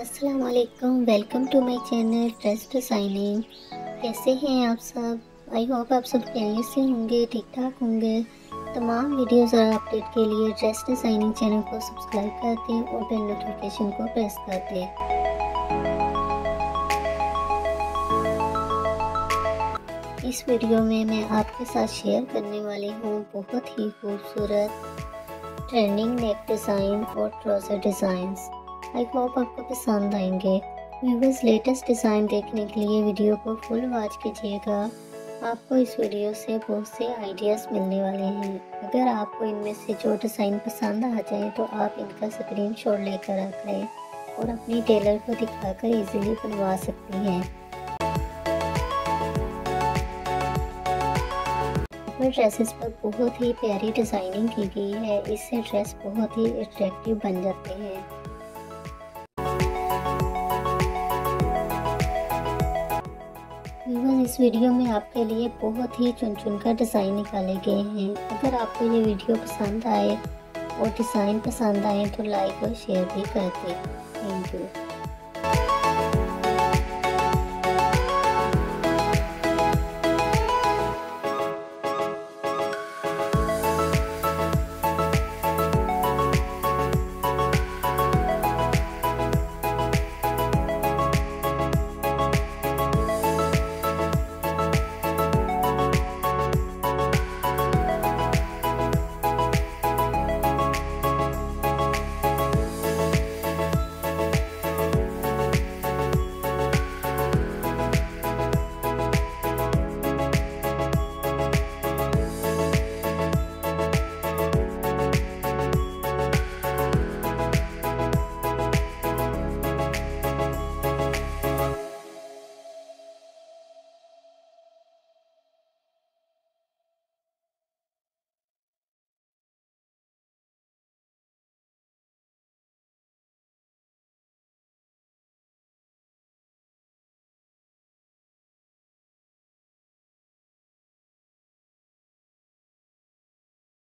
Aslam welcome to my channel dress designing कैसे हैं आप सब? आई होप आप सब खैरियत से होंगे ठीक ठाक होंगे। तमाम वीडियोस और अपडेट के लिए ड्रेस डिज़ाइनिंग चैनल को सब्सक्राइब कर दें और बेल नोटिफिकेशन को प्रेस कर दें इस वीडियो में मैं आपके साथ शेयर करने वाली हूँ बहुत ही खूबसूरत ट्रेंडिंग नेक डिज़ाइन और ट्राउज़र डिज़ाइंस आई होप आपको पसंद आएँगे। व्यूवर्स लेटेस्ट डिज़ाइन देखने के लिए वीडियो को फुल वॉच कीजिएगा। आपको इस वीडियो से बहुत से आइडियाज़ मिलने वाले हैं। अगर आपको इनमें से जो डिज़ाइन पसंद आ जाए तो आप इनका स्क्रीन शॉट लेकर रख लें और अपनी टेलर को दिखाकर इजीली बनवा सकती हैं। ड्रेसेस पर बहुत ही प्यारी डिज़ाइनिंग की गई है। इससे ड्रेस बहुत ही अट्रैक्टिव बन जाते हैं। इस वीडियो में आपके लिए बहुत ही चुन चुन कर डिज़ाइन निकाले गए हैं। अगर आपको ये वीडियो पसंद आए और डिज़ाइन पसंद आए तो लाइक और शेयर भी कर दें थैंक यू।